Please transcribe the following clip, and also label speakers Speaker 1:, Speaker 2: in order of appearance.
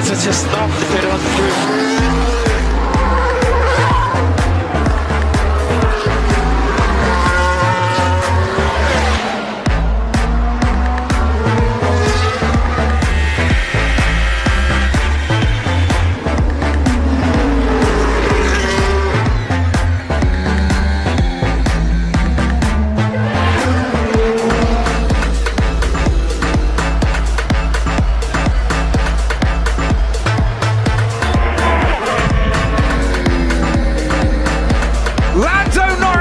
Speaker 1: to just stop if it on through.